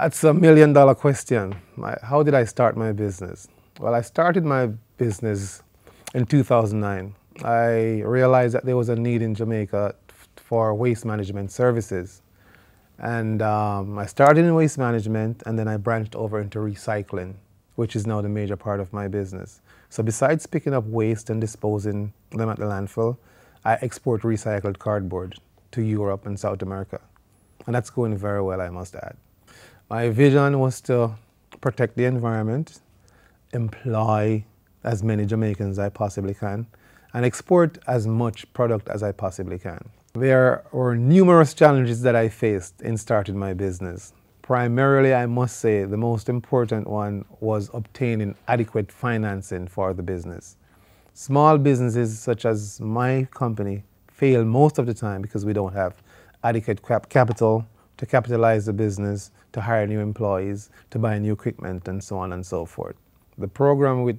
That's a million dollar question. How did I start my business? Well, I started my business in 2009. I realized that there was a need in Jamaica for waste management services. And um, I started in waste management and then I branched over into recycling, which is now the major part of my business. So besides picking up waste and disposing them at the landfill, I export recycled cardboard to Europe and South America. And that's going very well, I must add. My vision was to protect the environment, employ as many Jamaicans as I possibly can, and export as much product as I possibly can. There were numerous challenges that I faced in starting my business. Primarily, I must say, the most important one was obtaining adequate financing for the business. Small businesses such as my company fail most of the time because we don't have adequate capital to capitalize the business, to hire new employees, to buy new equipment, and so on and so forth. The program with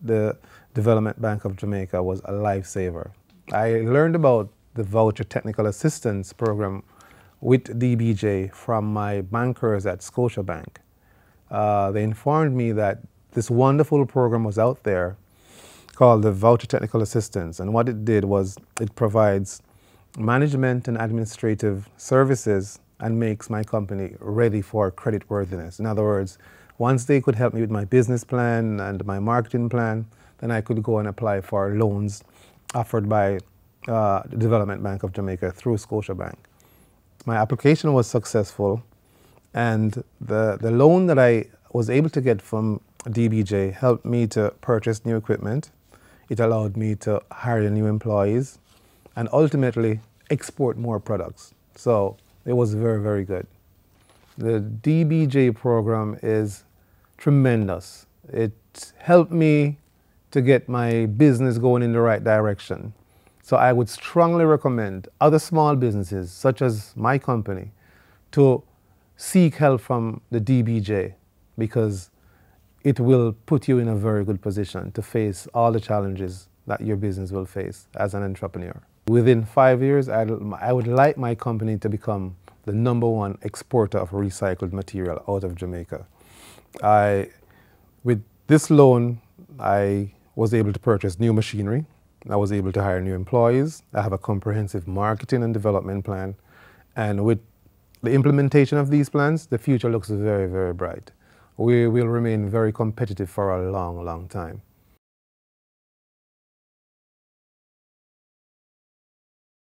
the Development Bank of Jamaica was a lifesaver. I learned about the Voucher Technical Assistance Program with DBJ from my bankers at Scotiabank. Uh, they informed me that this wonderful program was out there called the Voucher Technical Assistance. And what it did was it provides management and administrative services and makes my company ready for credit worthiness. In other words, once they could help me with my business plan and my marketing plan, then I could go and apply for loans offered by uh, the Development Bank of Jamaica through Scotiabank. My application was successful, and the, the loan that I was able to get from DBJ helped me to purchase new equipment. It allowed me to hire new employees and ultimately export more products. So it was very, very good. The DBJ program is tremendous. It helped me to get my business going in the right direction. So I would strongly recommend other small businesses, such as my company, to seek help from the DBJ because it will put you in a very good position to face all the challenges that your business will face as an entrepreneur. Within five years, I'd, I would like my company to become the number one exporter of recycled material out of Jamaica. I, with this loan, I was able to purchase new machinery. I was able to hire new employees. I have a comprehensive marketing and development plan. And with the implementation of these plans, the future looks very, very bright. We will remain very competitive for a long, long time.